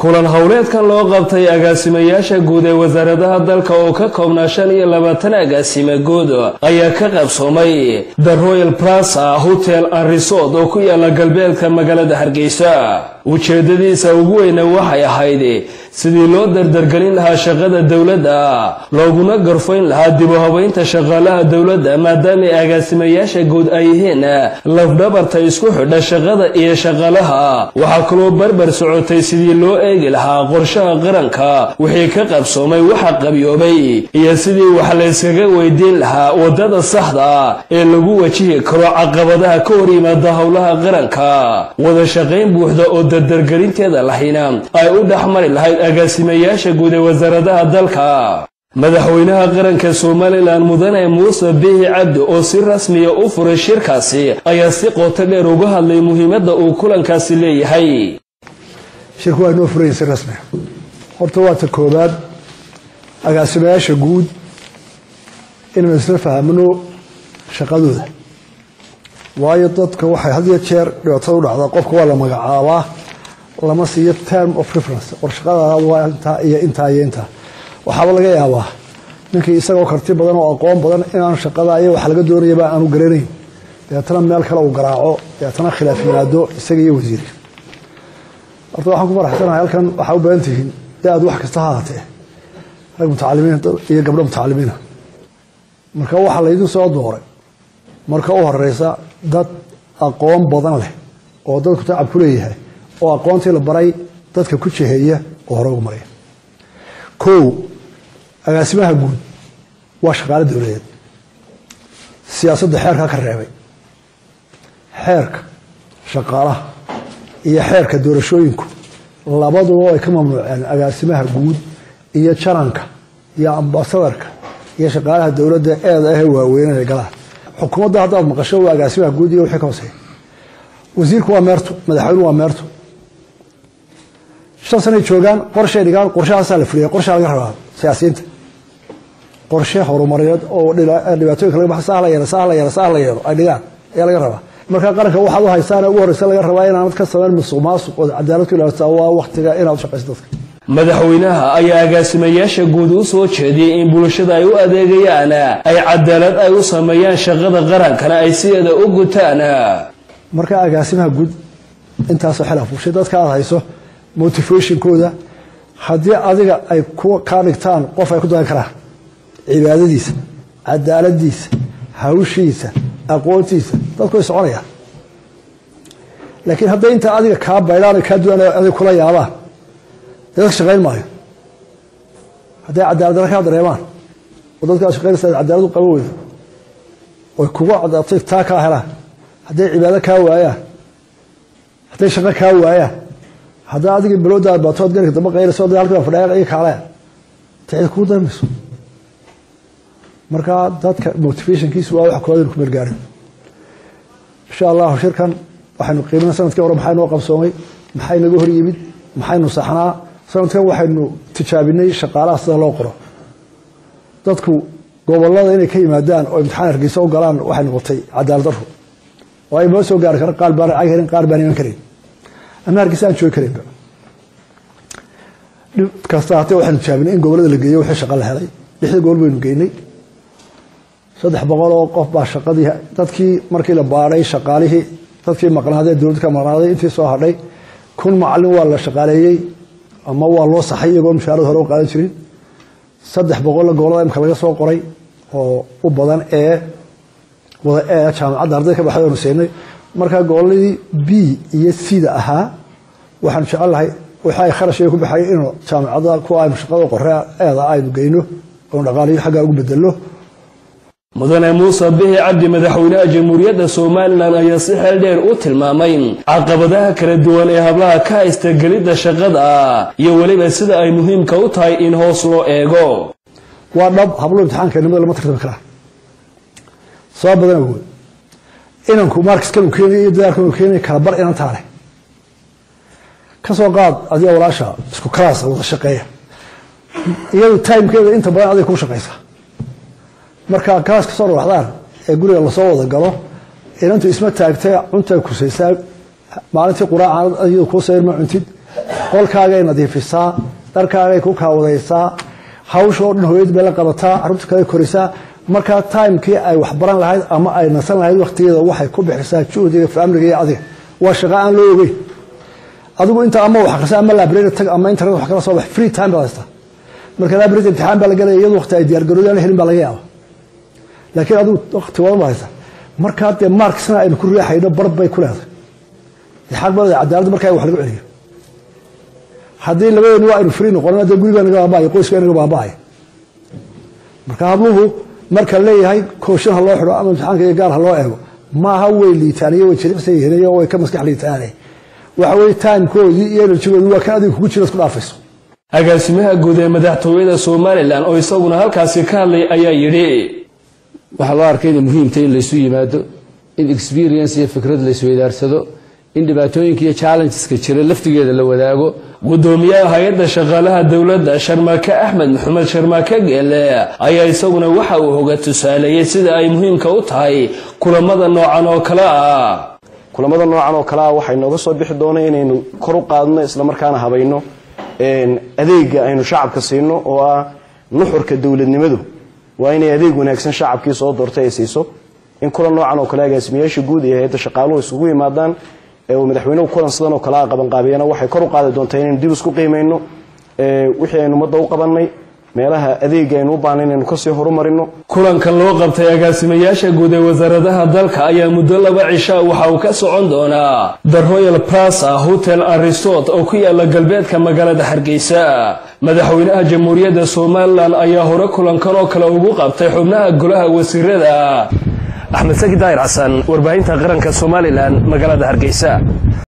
kulan howleedkan loo qabtay agaasimayaasha guud ee wasaaradaha dalka oo ka koobnaa shan iyo labaatan agaasime guud ayaa ka qabsoomay. The royal plaza hotel and resort oo ku yaalla galbeedka magaalada hargeysa. Ujeedadiisa ugu weyna waxay ahayd sidii loo dardargelin lahaa shaqada dowladda looguna garfayn lahaa dib shaqaalaha dowladda maadaamay agaasimayaasha guud ay yihiin lafdhabarta isku xidha shaqada iyo shaqaalaha. Waxaa kaloo barbar socotay sidii loo eegi lahaa qorshaha qaranka wixii ka qabsoomay waxa qabyoobay iyo sidii wax layskaga weydiin lahaa waddada saxda ee lagu wajihi karo caqabadaha ka hor yimaada howlaha qaranka. Wada shaqayn buuxda oo dardargelinteeda lahayna ay u dhexmari lahayd agaasimayaasha guud ee wasaaradaha dalka. Madaxweynaha qaranka somalilan mudane muuse bihi cabdi oo si rasmiya u furay shirkaasi ayaa si qoto dheer uga hadlay muhiimadda uu kulankaasi leeyahay. Shirku waa inoo furayin si rasmia horta waa ta koobaad agaasimayaasha guud inaynu isla fahmno shaqadooda. Waayo dadka waxay had iyo jeer dhibaatada u dhacdaa qofka waa la magacaabaa lama siiyo term of reference. War shaqadaada waa intaa iyo intaa iyo intaa waxaaba laga yaabaa ninkii isagoo karti badan oo aqoon badan inaan shaqada iyo waxa laga doonayaba aanu garanayn. Dabeetana meel kale uu garaaco dabeetana khilaaf yimaado isaga iyo wasiirka horta waxaan ku faraxsanahay halkan waxaa u baahan tihiin da'ad wax kasta ha rag mutacalimiin iyo gabdho mutacalimiina. Marka waxaa laydin soo dooray marka u horeysa dad aqoon badan leh oo dadku tacab ku leeyahay oo aqoontii la baray dadka ku jeheeya oo hore ugu maraya. Kow agaasimaha guud waa shaqaale dowladeed. Siyaasadda xeerkaa ka reebay. Xeerka shaqaalaha iyo xeerka doorashooyinku labaduba ay ka mamnuuceen agaasimaha guud iyo jaranka iyo ambasadarka iyo shaqaalaha dowladda eeda ahee waaweyn inay galaan xukuumadda haddaad maqasho waa agaasimaha guud iyo wixii ka hooseeya. Wasiirku waa meerto madaxweynuhu waa meerto shan sanay joogaan qorshay dhigaan qorshahaasaa la fuliya qorshaa laga rabaa siyaasiyiinta. Qorshe horumarineed oo dhibaatooyinka laga baxa saah la yeelo saah la yeelo saah la yeelo ay dhigaan ayaa laga rabaa. Marka qaranka waxaad u haysaan ugu horeysa laga rabaa inaanad ka samayn musuq maasuq oo cadaalad ku ilaalisaa waa waktiga inaad u shaqayso dadka. Madaxweynaha ayaa agaasimayaasha guud u soo jeediyey in bulshada ay u adeegayaan ay cadaalad ay u sameeyaan shaqada qarankana ay sideeda u gutaan. Marka agaasimaha guud intaasoo xel afuushay dadka aad hayso motivationkooda haddii adiga ay kaa dhigtaan qof ay ku dayan karaan cibaadadiisa cadaaladiisa hawshiisa aqoontiisa dadku way soconayaan. Laakiin hadday intaa adiga kaa baydhaan kaa duwan adig kula yaabaan dee dadka shaqayn maayo. Hadday cadaaladdarra kaa dareemaan oo dadka aad shaqaynaysa cadaalad u qaban weydo oy cadaatay taa kaa helaan hadday cibaado kaa waayaan hadday shaqo kaa waayaan haddaa adiga baloodaa baatood garka damba qaynayso da fadhiya iyo kaale tacid kugu darmayso marka dadka motivationkiisu waa wax kooda ku meelgaarin insha allahu shirkan waxaynu qiimin sannadkii hore maxay noo qabsoomay maxay naga hor yimid maxaynu saxnaa sanadkan waxaynu tijaabinay shaqaalaha sida loo qoro. Dadku gobollada inay ka yimaadaan oo imtixaan hargeysa u galaan waxay noqotay cadaalad daro oo ay noo soo gaari karaan qaar baan cag helin qaar baan iman karin ama hargeysa aan joogi karinba dhib kasta hatee waxaynu tijaabinay in gobollada la geeyo wixii shaqa la helay. Lixda gobol baynu geynay saddex boqol oo qof baa shaqadii dadkii markii la baadhay shaqaalihii dadkii maqnaaday dowladda maqnaaday intii soo hadhay kun macalin waa la shaqaaleeyey ama waa loo saxay iyagoo mushaarad hore u qaadan jirin. Saddex boqolla gobollada imka laga soo qoray oo u badan ee jaamacadda arday ka baxday oonu siinay markaa goboladii b iyo c-da ahaa waxaanu jecelnahay waxa ay kharash ku baxay inuu jaamacadda kuwa aynu shaqada qore eeda aynu geyno oonu dhaqaaliyo xaggaa ugu bedelno mudane muuse bihi cabdi madaxweynaha jamhuuriyadda somalilan ayaa si xeel dheer u tilmaamay caqabadaha kala duwan ee hablaha ka haysta gelidda shaqada iyo weliba sida ay muhiimka u tahay in hoos loo eego. Waa dhab hablo imtixaanka nimada lama tartami karaan sabab badan awood inanku markiskan uu keenay iyo dadaalkan uu keenay kala bar inan taale. Ka qaad adiga walaasha isku kalaasa wada shaqeeya. Iyadu timekeeda inta badan adiga kuu shaqaysa marka kalaas ka soo ee guriga la soo wada galo inantu isma taagtay cuntay kusaysaa maalintii quraacan iyadu kuu sayr ma cuntid. Qolkaagay nadiifisaa dharkaagay ku kaawadaysaa hawsha oo dhan hooyad bay la qabataa carruurta kale korisaa markaa timekii ay waxbaran lahayd ama ay nasan lahayd waktigeeda waxay ku bixisaa juhdiga faamliga iyo adiga. Waa shaqo aan loo ogeyn. Adigu inta ama wax akrisa ama library tag ama internet wax kala soo bax free time baad haystaa. Marka library imtixaan baa la galaya iyadu waqti ay diyaar garoodaan helin baa laga yaaba laakiin adigu waqti wadan baad haysaa markaa dee marksna aynu ku riixayno barb bay ku leedahay. Xaq badan cadaaladda markaa wax lagu celiyo. Haddii labadeenu waa aynu free noqono dee gurigaa naga baaba'aya qoyska naga baaba'aya marka habluhu marka leeyahay kooshin ha loo xidho ama imtixaanka iyo gaar ha loo eego maaha way liitaaniyo way jiricsan yihiin way ka maskax liitaane waxa weye timekoodii iyo enerjigoodii waa kan adiga kugu jira isku dhaafayso. Agaasimaha guud ee madaxtooyada somalilan oo isaguna halkaasi ka hadlay ayaa yidhi waxaa loo arkay inay muhiimtay in laysu yimaado in experience iyo fikrad laysweydaarsado in dhibaatooyinka iyo challengeska jira laftigeeda la wadaago gudoomiyaha hay'adda shaqaalaha dowladda sharmaake axmed maxamed sharmaake geele ayaa isaguna waxa uu hoga tusaaleeyey sida ay muhiimka u tahay kulamada noocan oo kale ah. Kulamada noocan oo kale ah waxay nooga soo bixi doona inaynu kor u qaadno islamarkaana habayno adeega aynu shacabka siino oo ah nuxurka dowladnimadu. Waa inay adeeg wanaagsan shacabkii soo doortay ay siiso. In kulan noocan oo kale agaasimayaasha guud iyo hay'adda shaqaaluhu isugu yimaadaan uu madaxweynuhu kulan sidan oo kale a qabanqaabiyana waxay kor u qaadi doontaa inaynu dib isku qiimayno wixii aynu ummadda u qabannay meelaha adeega aynu u baahnay inaynu ka sii horumarino. Kulankan loo qabtay agaasimayaasha guud ee wasaaradaha dalka ayaa muddo laba cisha waxa uu ka socon doonaa. The royal plaza hotel and resort oo ku yaalla galbeedka magaalada hargeysa. Madaxweynaha jamhuuriyadda somalilan ayaa hore kulankan oo kale ugu qabtay xubnaha golaha wasiirada axmed saki daahir xasan warbaahinta qaranka somalilan magaalada hargeysa